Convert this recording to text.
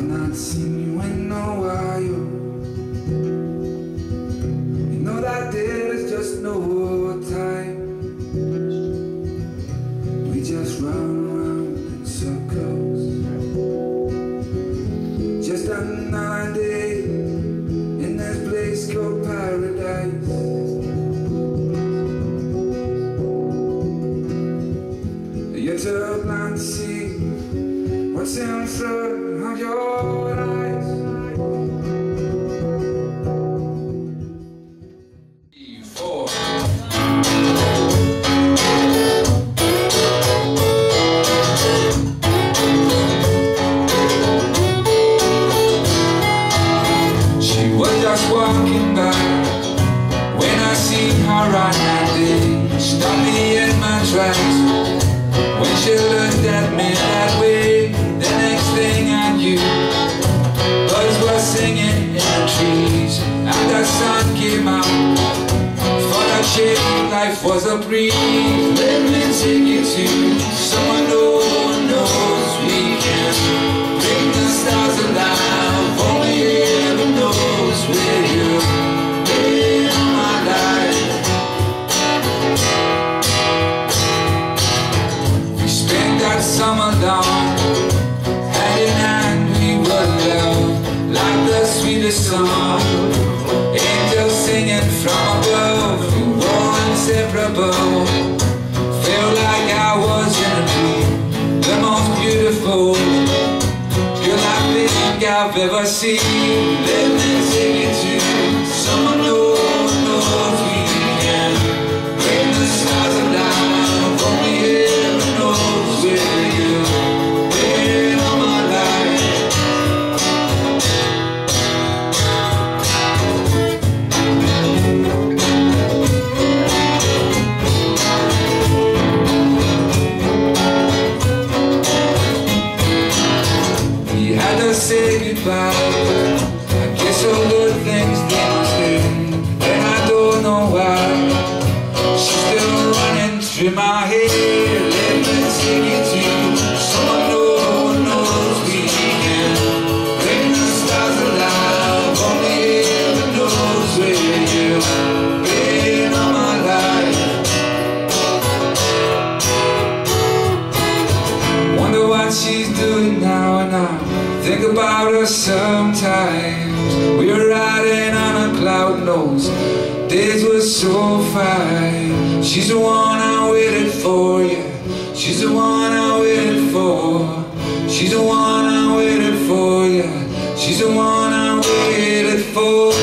I've not seen you in a while. You know that there's just no time. We just run around in circles. Just another day in this place called paradise. You're too blind to see what's in front She was just walking by when I seen her on that day. Stopped me in my tracks when she looked at me life was a breeze. Let me take you to someone no one knows we can bring the stars alive. Only heaven knows where you've my life. We spent that summer long, hand in hand we were loved like the sweetest song. I've ever seen. Let me take you to someone one knows we say goodbye. I guess all good things they must end, and I don't know why. She's still running through my head. Let me take you to someone no one knows bring the stars. Only heaven knows where what she's doing now and I think about us sometimes. We were riding on a cloud nose. Days were so fine. She's the one I waited for, yeah. She's the one I waited for. She's the one I waited for, yeah. She's the one I waited for.